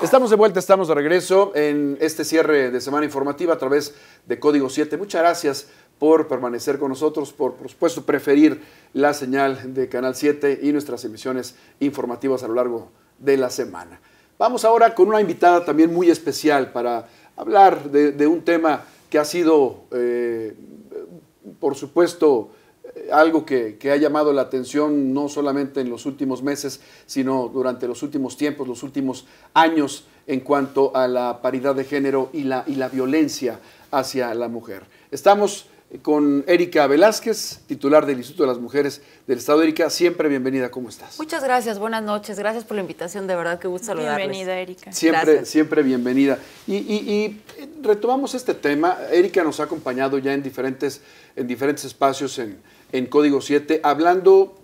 Estamos de vuelta, estamos de regreso en este cierre de semana informativa a través de Código 7. Muchas gracias por permanecer con nosotros, por, por supuesto preferir la señal de Canal 7 y nuestras emisiones informativas a lo largo de la semana. Vamos ahora con una invitada también muy especial para hablar de, un tema que ha sido, eh, por supuesto, algo que, ha llamado la atención no solamente en los últimos meses, sino durante los últimos tiempos, los últimos años en cuanto a la paridad de género y la, y la violencia hacia la mujer. Estamos con Erika Velázquez, titular del Instituto de las Mujeres del Estado. Erika, siempre bienvenida, ¿cómo estás? Muchas gracias, buenas noches, gracias por la invitación, de verdad que gusto saludarles. Bienvenida, Erika. Siempre, siempre bienvenida. Y, y, retomamos este tema, Erika nos ha acompañado ya en diferentes, en diferentes espacios en, en Código 7, hablando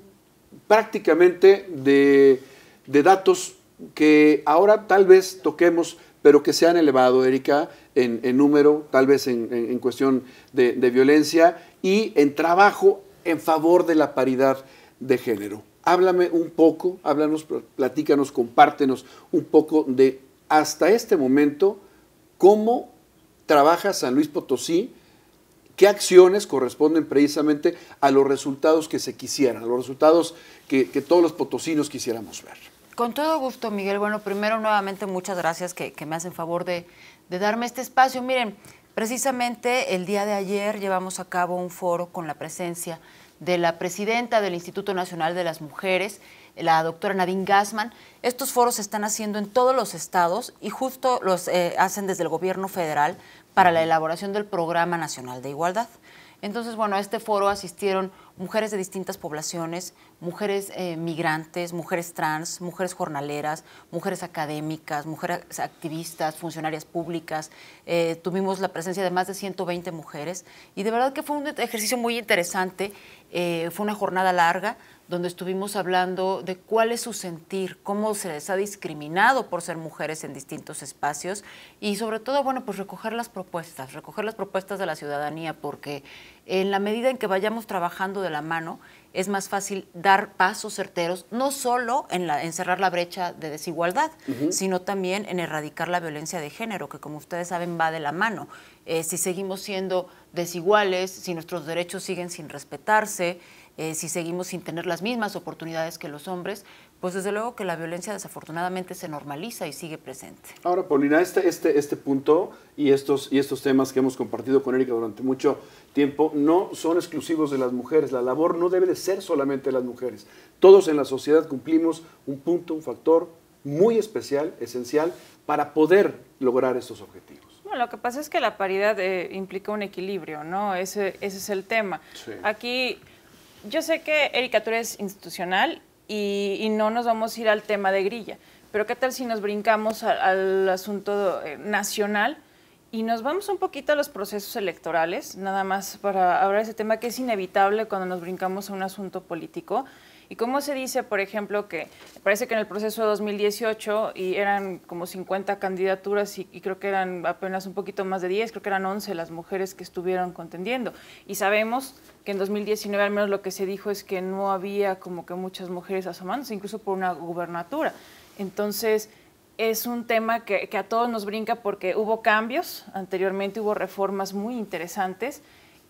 prácticamente de, datos que ahora tal vez toquemos, pero que se han elevado, Erika, en, número, tal vez en, cuestión de, violencia y en trabajo en favor de la paridad de género. Háblame un poco, háblanos, platícanos, compártenos un poco de hasta este momento cómo trabaja San Luis Potosí qué acciones corresponden precisamente a los resultados que se quisieran, a los resultados que, todos los potosinos quisiéramos ver. Con todo gusto, Miguel. Bueno, primero nuevamente muchas gracias que, me hacen favor de, darme este espacio. Miren, precisamente el día de ayer llevamos a cabo un foro con la presencia de la presidenta del Instituto Nacional de las Mujeres, la doctora Nadine Gassman. Estos foros se están haciendo en todos los estados y justo los eh, hacen desde el gobierno federal para la elaboración del Programa Nacional de Igualdad. Entonces, bueno, a este foro asistieron mujeres de distintas poblaciones, mujeres eh, migrantes, mujeres trans, mujeres jornaleras, mujeres académicas, mujeres activistas, funcionarias públicas. Eh, tuvimos la presencia de más de 120 mujeres y de verdad que fue un ejercicio muy interesante. Eh, fue una jornada larga donde estuvimos hablando de cuál es su sentir, cómo se les ha discriminado por ser mujeres en distintos espacios y sobre todo, bueno, pues recoger las propuestas, recoger las propuestas de la ciudadanía, porque en la medida en que vayamos trabajando de la mano, es más fácil dar pasos certeros, no solo en, la, cerrar la brecha de desigualdad, sino también en erradicar la violencia de género, que como ustedes saben va de la mano. Eh, si seguimos siendo desiguales, si nuestros derechos siguen sin respetarse, eh, si seguimos sin tener las mismas oportunidades que los hombres, pues desde luego que la violencia desafortunadamente se normaliza y sigue presente. Ahora, Paulina, este, este, este punto y estos, y estos temas que hemos compartido con Erika durante mucho tiempo no son exclusivos de las mujeres. La labor no debe de ser solamente de las mujeres. Todos en la sociedad cumplimos un punto, un factor muy especial, esencial, para poder lograr estos objetivos. Bueno, lo que pasa es que la paridad eh, implica un equilibrio, ¿no? Ese, ese es el tema. Aquí yo sé que Erika, tú eres institucional y, no nos vamos a ir al tema de grilla, pero ¿qué tal si nos brincamos al, asunto eh, nacional y nos vamos un poquito a los procesos electorales, nada más para hablar de ese tema que es inevitable cuando nos brincamos a un asunto político? ¿Y cómo se dice, por ejemplo, que parece que en el proceso de 2018 y eran como 50 candidaturas y, creo que eran apenas un poquito más de 10, creo que eran 11 las mujeres que estuvieron contendiendo. Y sabemos que en 2019 al menos lo que se dijo es que no había como que muchas mujeres asomándose, incluso por una gubernatura. Entonces, es un tema que, que a todos nos brinca porque hubo cambios, anteriormente hubo reformas muy interesantes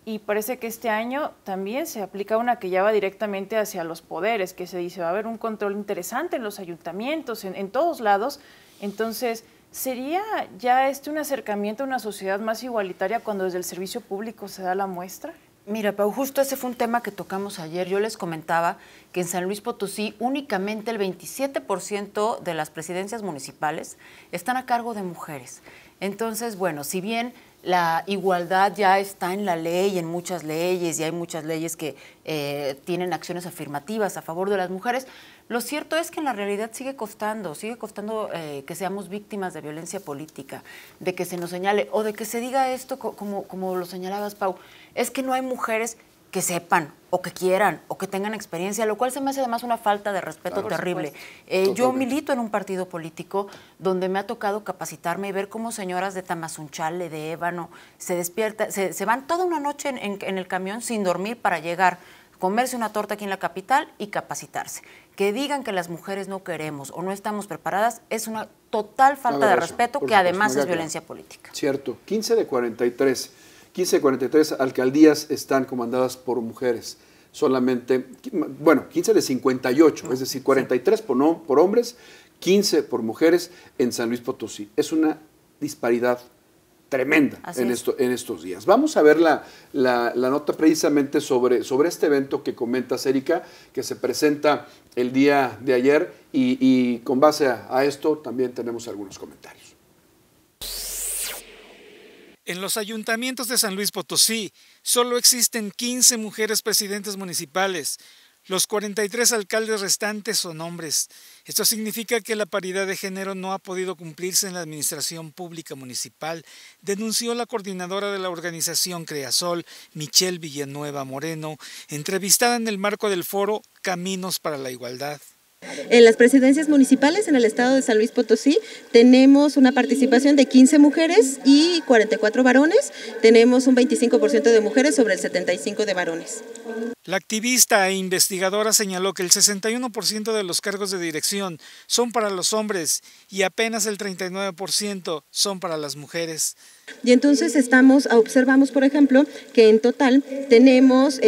y parece que este año también se aplica una que ya va directamente hacia los poderes, que se dice va a haber un control interesante en los ayuntamientos, en, todos lados. Entonces, ¿sería ya este un acercamiento a una sociedad más igualitaria cuando desde el servicio público se da la muestra? Mira, Pau, justo ese fue un tema que tocamos ayer. Yo les comentaba que en San Luis Potosí únicamente el 27% de las presidencias municipales están a cargo de mujeres. Entonces, bueno, si bien la igualdad ya está en la ley, en muchas leyes, y hay muchas leyes que eh, tienen acciones afirmativas a favor de las mujeres. Lo cierto es que en la realidad sigue costando, sigue costando eh, que seamos víctimas de violencia política, de que se nos señale o de que se diga esto como, como lo señalabas, Pau, es que no hay mujeres que sepan o que quieran o que tengan experiencia, lo cual se me hace además una falta de respeto terrible. Eh, yo milito en un partido político donde me ha tocado capacitarme y ver cómo señoras de Tamazunchale, de Ébano, se despiertan, se, van toda una noche en, el camión sin dormir para llegar comerse una torta aquí en la capital y capacitarse. Que digan que las mujeres no queremos o no estamos preparadas es una total falta de respeto que además es violencia política. Cierto, 15 de 43, 15 de 43 alcaldías están comandadas por mujeres solamente, bueno, 15 de 58, es decir, 43 por, por hombres, 15 por mujeres en San Luis Potosí. Es una disparidad tremenda en, esto, en, estos días. Vamos a ver la, la, nota precisamente sobre, sobre, este evento que comenta Erika, que se presenta el día de ayer y, con base a esto también tenemos algunos comentarios. En los ayuntamientos de San Luis Potosí solo existen 15 mujeres presidentes municipales. Los 43 alcaldes restantes son hombres. Esto significa que la paridad de género no ha podido cumplirse en la administración pública municipal, denunció la coordinadora de la organización Creasol, Michelle Villanueva Moreno, entrevistada en el marco del foro Caminos para la Igualdad. En las presidencias municipales en el estado de San Luis Potosí tenemos una participación de 15 mujeres y 44 varones. Tenemos un 25% de mujeres sobre el 75% de varones. La activista e investigadora señaló que el 61% de los cargos de dirección son para los hombres y apenas el 39% son para las mujeres. Y entonces estamos, observamos, por ejemplo, que en total tenemos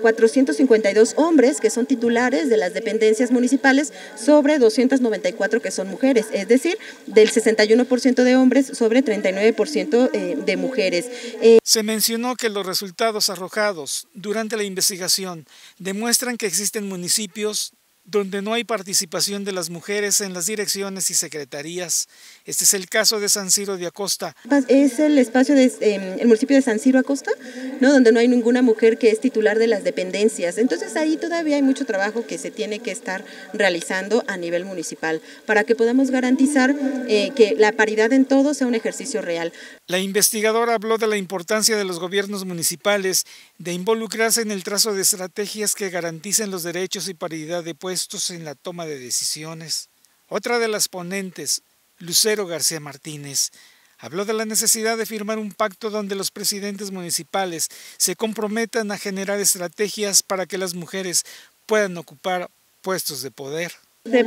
452 eh, hombres que son titulares de las dependencias municipales sobre 294 que son mujeres, es decir, del 61% de hombres sobre 39% eh, de mujeres. Eh, Se mencionó que los resultados arrojados durante la investigación demuestran que existen municipios donde no hay participación de las mujeres en las direcciones y secretarías. Este es el caso de San Ciro de Acosta. Es el espacio del de, em, municipio de San Ciro Acosta, ¿no? donde no hay ninguna mujer que es titular de las dependencias. Entonces ahí todavía hay mucho trabajo que se tiene que estar realizando a nivel municipal para que podamos garantizar eh, que la paridad en todo sea un ejercicio real. La investigadora habló de la importancia de los gobiernos municipales de involucrarse en el trazo de estrategias que garanticen los derechos y paridad de puestos en la toma de decisiones. Otra de las ponentes, Lucero García Martínez, habló de la necesidad de firmar un pacto donde los presidentes municipales se comprometan a generar estrategias para que las mujeres puedan ocupar puestos de poder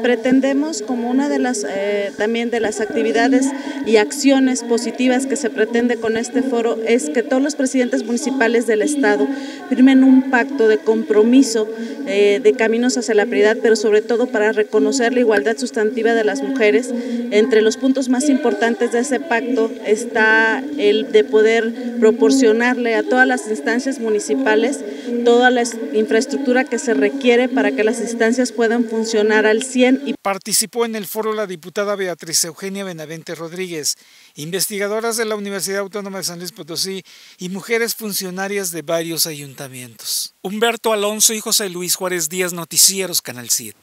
pretendemos como una de las eh, también de las actividades y acciones positivas que se pretende con este foro es que todos los presidentes municipales del estado firmen un pacto de compromiso eh, de caminos hacia la prioridad, pero sobre todo para reconocer la igualdad sustantiva de las mujeres. Entre los puntos más importantes de ese pacto está el de poder proporcionarle a todas las instancias municipales toda la infraestructura que se requiere para que las instancias puedan funcionar al y Participó en el foro la diputada Beatriz Eugenia Benavente Rodríguez, investigadoras de la Universidad Autónoma de San Luis Potosí y mujeres funcionarias de varios ayuntamientos. Humberto Alonso y José Luis Juárez Díaz, Noticieros Canal 7.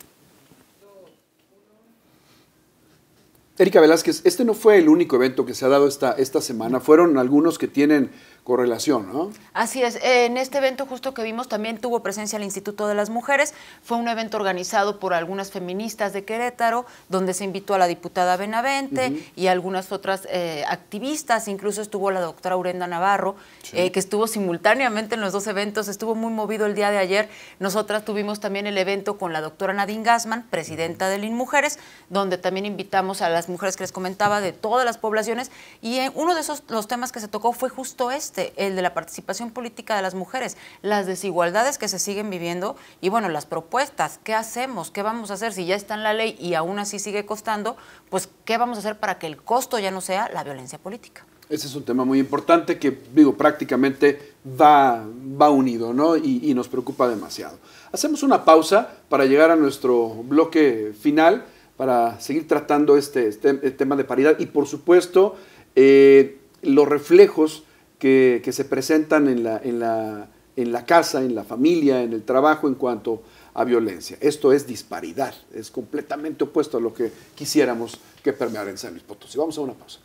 Erika Velázquez, este no fue el único evento que se ha dado esta, esta semana, fueron algunos que tienen correlación, ¿no? Así es. En este evento justo que vimos también tuvo presencia el Instituto de las Mujeres. Fue un evento organizado por algunas feministas de Querétaro, donde se invitó a la diputada Benavente y algunas otras eh, activistas. Incluso estuvo la doctora Urenda Navarro, eh, que estuvo simultáneamente en los dos eventos. Estuvo muy movido el día de ayer. Nosotras tuvimos también el evento con la doctora Nadine Gassman, presidenta de Mujeres, donde también invitamos a las mujeres que les comentaba de todas las poblaciones. Y eh, uno de esos los temas que se tocó fue justo este este, el de la participación política de las mujeres, las desigualdades que se siguen viviendo y bueno, las propuestas, ¿qué hacemos? ¿Qué vamos a hacer si ya está en la ley y aún así sigue costando? Pues, ¿qué vamos a hacer para que el costo ya no sea la violencia política? Ese es un tema muy importante que, digo, prácticamente va, va unido, ¿no? Y, nos preocupa demasiado. Hacemos una pausa para llegar a nuestro bloque final, para seguir tratando este, este tema de paridad y, por supuesto, eh, los reflejos que, se presentan en la, en, la, en la casa, en la familia, en el trabajo en cuanto a violencia. Esto es disparidad, es completamente opuesto a lo que quisiéramos que permeara en San Luis Potosí. Vamos a una pausa.